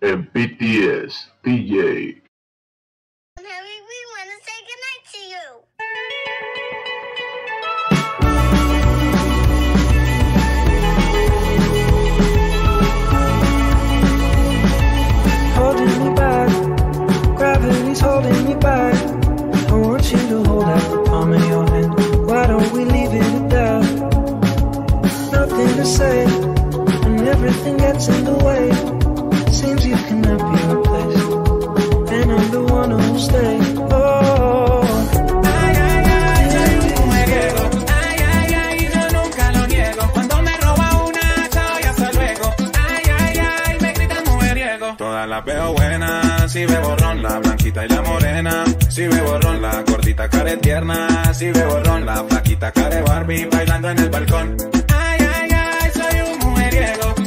en BTS DJ. Harry, we want to say goodnight to you. holding me back. Gravity's holding me back. I want you to hold out the palm of your hand. Why don't we leave it at that? Nothing to say, and everything gets in the way. Barbie bailando en el balcón. Ay, ay, ay, soy un mujeriego.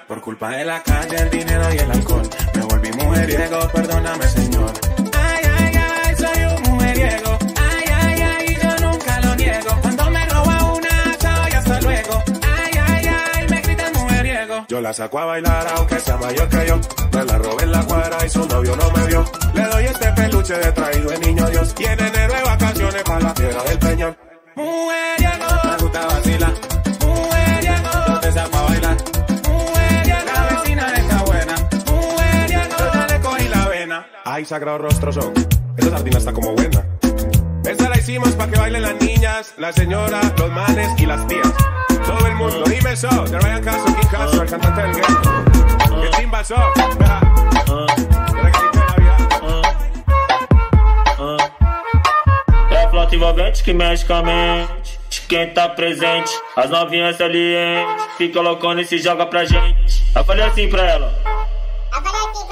Por culpa de la calle, el dinero y el alcohol. Me volví mujeriego, perdóname, señor. Ay, ay, ay, soy un mujeriego. Ay, ay, ay, yo nunca lo niego. Cuando me roba una, chao y hasta luego. Ay, ay, ay, me gritan mujeriego. Yo la saco a bailar aunque sea mayor que yo. Me la robé en la cuadra y su novio no me vio. Le doy este peluche de traído el niño Dios. Y en enero de vacaciones para la tierra del peñón. Mujeriego, me gusta vacilar. Ay, sagrado rostro son. Esa sardina está como buena. Esa la hicimos para que bailen las niñas, la señora, los manes y las tías. Todo el mundo, dime eso. De Ryan Castro, King Castro, el cantante del gueto. Que timba so. Vea. Espera que dice la vieja. É a flauta envolvente que mexe com a mente. De quem tá presente, as novinhas salientes. Fica loucona e se joga pra gente. Eu falei assim pra ela: Eu falei assim pra ela.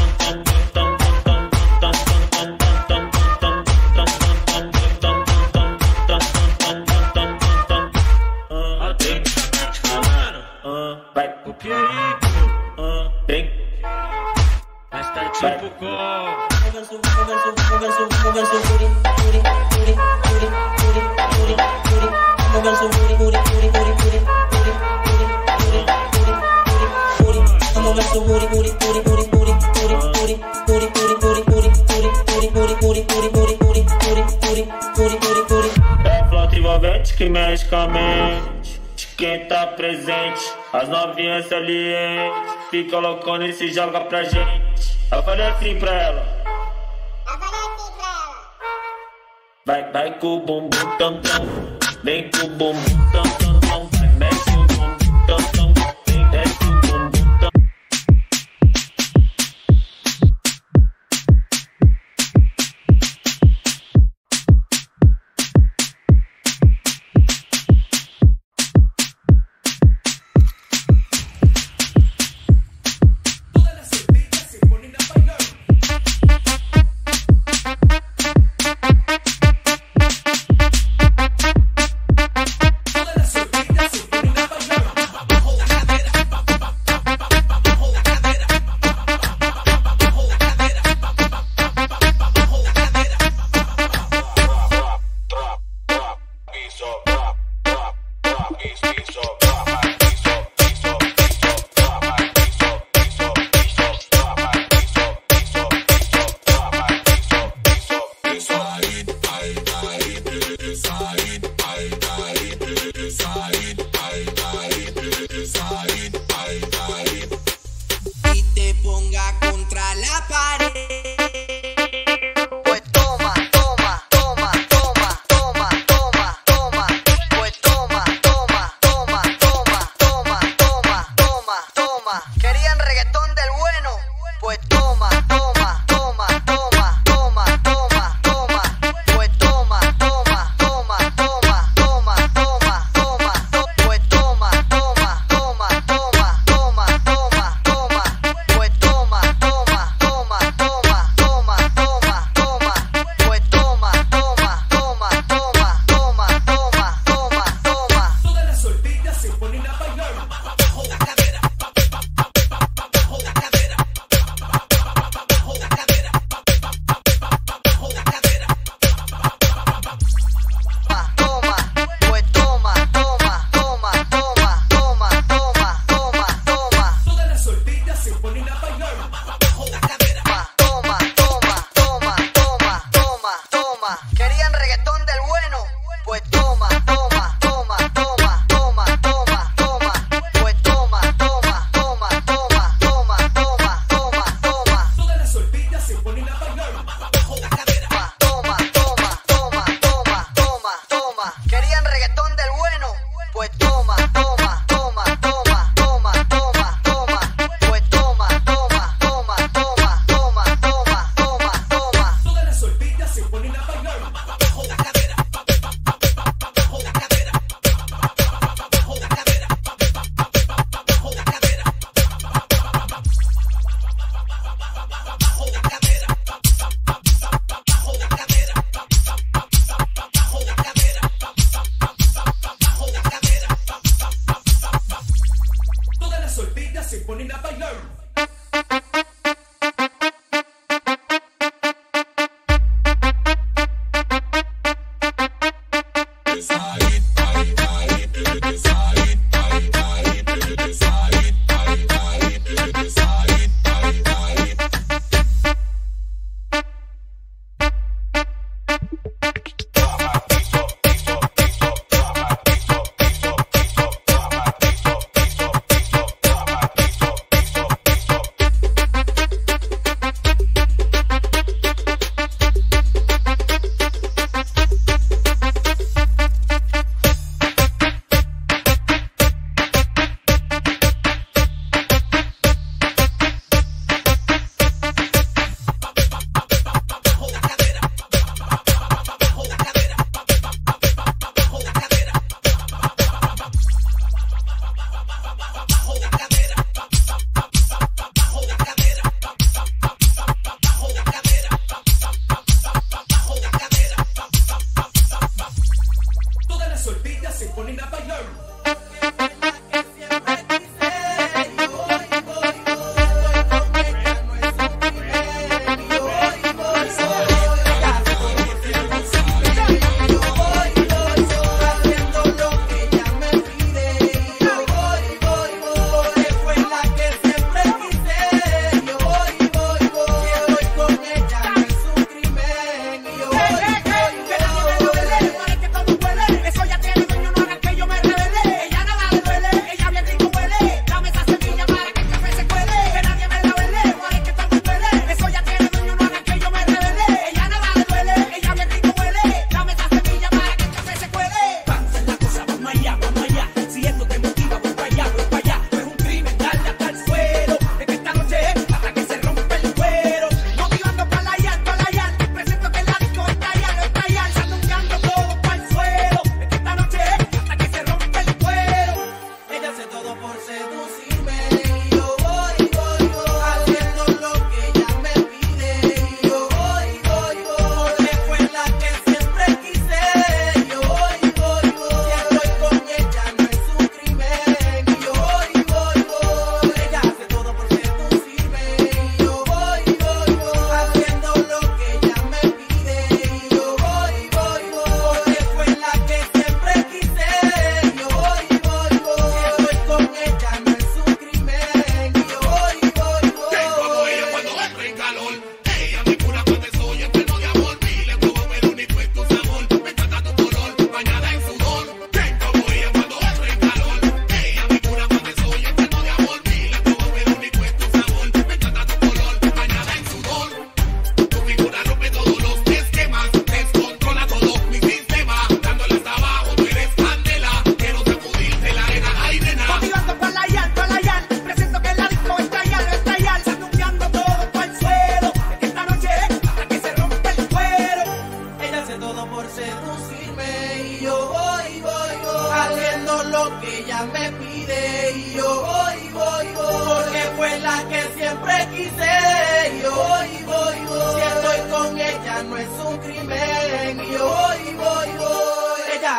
É flauta envolvente que mexe com a mente. De quem tá presente, as novinhas salientes. Fica loucona e se joga pra gente. Assim pra ela. Eu falei assim pra ela. Vai, vai com o bumbum tam tam. Vem com o bumbum tam tam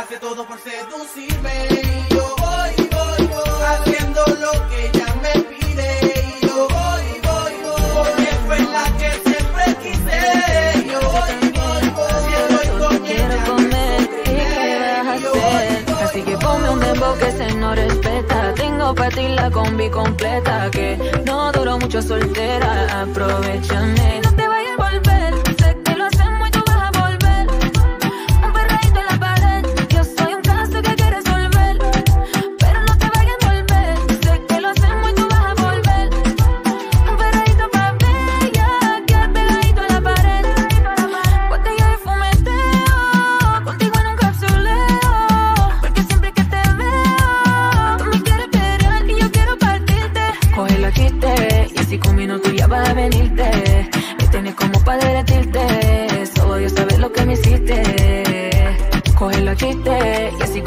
hace todo por seducirme. Y yo voy, voy, voy, haciendo lo que ella me pide. Y yo voy, voy, voy, porque fue la que siempre quise. Y yo voy, voy, voy, si voy con ella. comer, qué vas a hacer? Así que ponme un dembow que se no respeta. Tengo para ti la combi completa. Que no duró mucho soltera. Aprovechame. No te vayas a volver.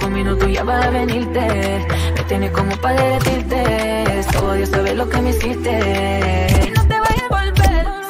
cinco minutos ya vas a venirte. Me tienes como para derretirte. Solo Dios sabe lo que me hiciste. Y no te vayas a volver.